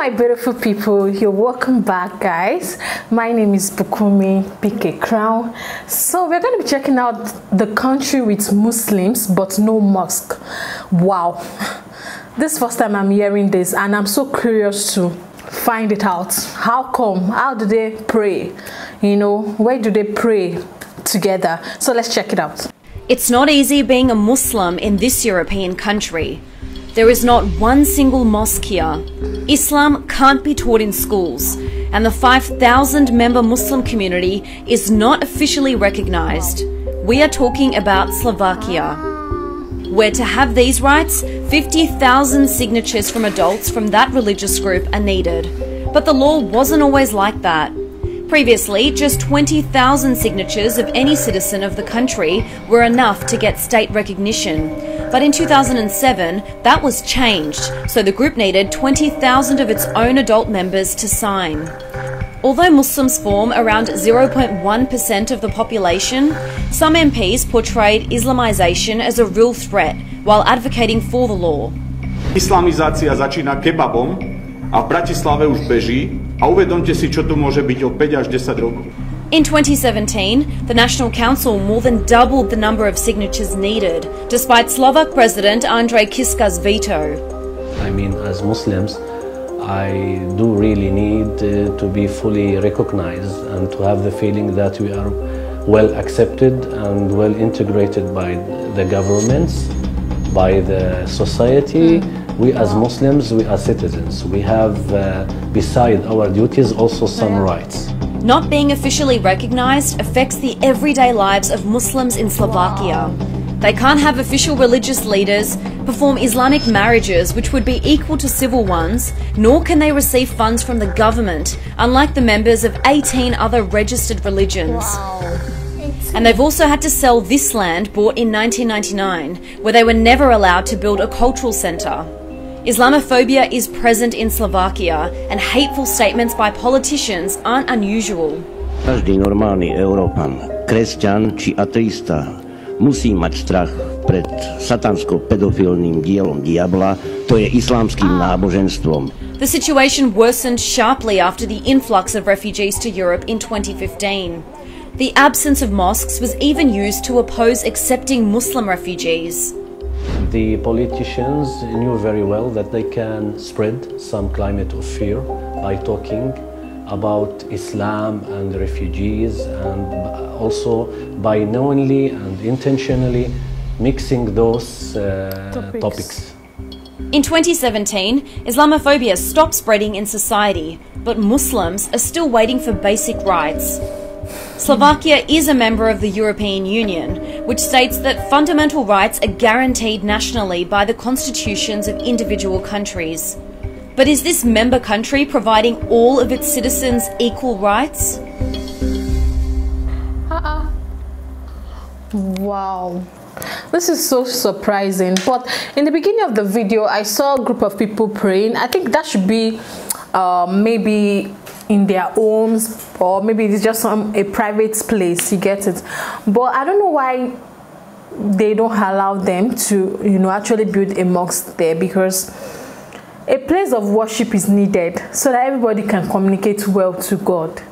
my beautiful people you're welcome back guys. My name is Bukunmi BK crown. So we're going to be checking out the country with muslims but no mosque. Wow. This first time i'm hearing this and i'm so curious to find it out. How come? How do they pray? You know where do they pray together? So let's check it out. It's not easy being a muslim in this european country there is not one single mosque here. Islam can't be taught in schools, and the 5,000 member Muslim community is not officially recognized. We are talking about Slovakia, where to have these rights, 50,000 signatures from adults from that religious group are needed. But the law wasn't always like that. Previously, just 20,000 signatures of any citizen of the country were enough to get state recognition. But in 2007, that was changed, so the group needed 20,000 of its own adult members to sign. Although Muslims form around 0.1% of the population, some MPs portrayed Islamization as a real threat while advocating for the law. Islamizácia začína kebabom a v Bratislave už beží a uvedomte si, čo tu môže byť o 5 až 10 rokov. In 2017, the National Council more than doubled the number of signatures needed, despite Slovak President Andrej Kiska's veto. I mean, as Muslims, I do really need uh, to be fully recognized and to have the feeling that we are well accepted and well integrated by the governments, by the society. We as Muslims, we are citizens. We have, uh, beside our duties, also some rights. Not being officially recognized affects the everyday lives of Muslims in Slovakia. They can't have official religious leaders, perform Islamic marriages which would be equal to civil ones, nor can they receive funds from the government, unlike the members of 18 other registered religions. And they've also had to sell this land bought in 1999, where they were never allowed to build a cultural centre. Islamophobia is present in Slovakia and hateful statements by politicians aren't unusual. Každý normálny Európan, kresťan či ateista musí mať strach pred satansko-pedofilným dielom diabla, to je islámským náboženstvom. The situation worsened sharply after the influx of refugees to Europe in 2015. The absence of mosques was even used to oppose accepting Muslim refugees. The politicians knew very well that they can spread some climate of fear by talking about Islam and refugees and also by knowingly and intentionally mixing those uh, topics. topics. In 2017, Islamophobia stopped spreading in society, but Muslims are still waiting for basic rights. Slovakia is a member of the European Union, which states that fundamental rights are guaranteed nationally by the constitutions of individual countries. But is this member country providing all of its citizens equal rights? Uh-uh. Wow. This is so surprising. But in the beginning of the video, I saw a group of people praying. I think that should be uh, maybe in their homes or maybe it's just some a private place you get it. But i don't know why they don't allow them to you know actually build a mosque there because a place of worship is needed so that everybody can communicate well to god.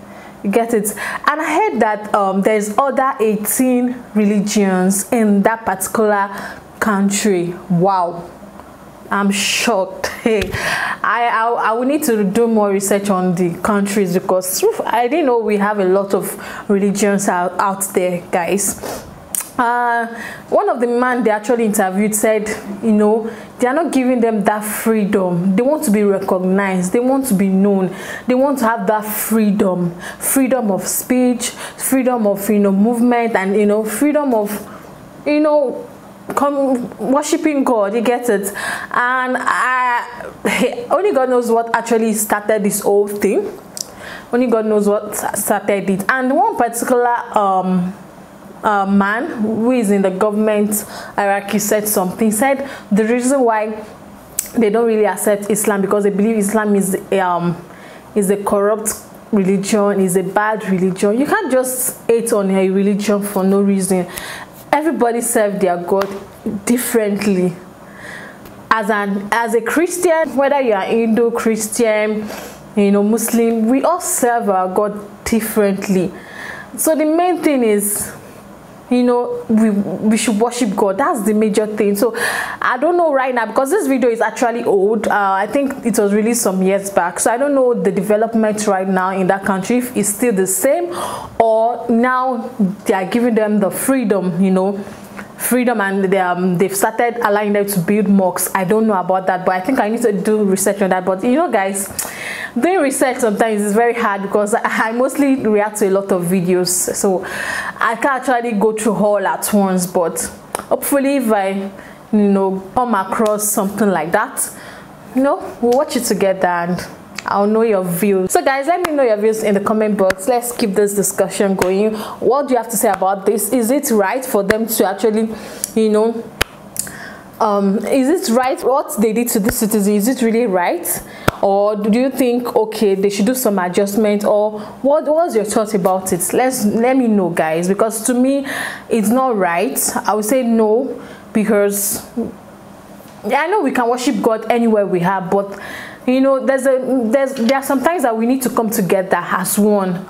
You get it? And i heard that um, there's other 18 religions in that particular country. Wow I'm shocked. Hey, I, I I will need to do more research on the countries because I didn't know we have a lot of religions out, out there, guys. Uh, one of the men they actually interviewed said, you know, they are not giving them that freedom. They want to be recognized. They want to be known. They want to have that freedom, freedom of speech, freedom of you know movement, and you know freedom of you know come worshiping God, you get it? And I, only God knows what actually started this whole thing. Only God knows what started it. And one particular um, uh, man who is in the government hierarchy said something. Said the reason why they don't really accept Islam because they believe Islam is um, is a corrupt religion, is a bad religion. You can't just hate on a religion for no reason everybody serve their God differently. as an as a christian whether you are hindu christian you know muslim we all serve our god differently so the main thing is you know we we should worship god. That's the major thing. So i don't know right now because this video is actually old. Uh, i think it was released some years back. So i don't know the development right now in that country if it's still the same or now they are giving them the freedom you know freedom and they, um, they've started allowing them to build mosques. I don't know about that but i think i need to do research on that. But you know guys doing research sometimes is very hard because I, mostly react to a lot of videos so i can't actually go through all at once but hopefully if i you know come across something like that you know we'll watch it together and I'll know your views. So guys, let me know your views in the comment box. Let's keep this discussion going. What do you have to say about this? Is it right for them to actually, you know, um, is it right what they did to this citizen? Is it really right? Or do you think, okay, they should do some adjustment or what was your thought about it? Let's, let me know guys, because to me, it's not right. I would say no, because I know we can worship God anywhere we have, but you know there's a there's there are some times that we need to come together as one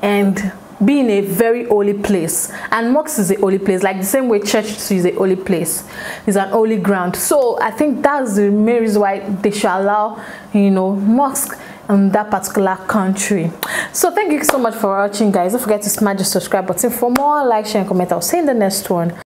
and be in a very holy place. And mosque is a holy place like the same way church is a holy place. Is an holy ground. So i think that's the main reason why they should allow you know mosque in that particular country. So thank you so much for watching guys. Don't forget to smash the subscribe button. For more like share and comment i'll see you in the next one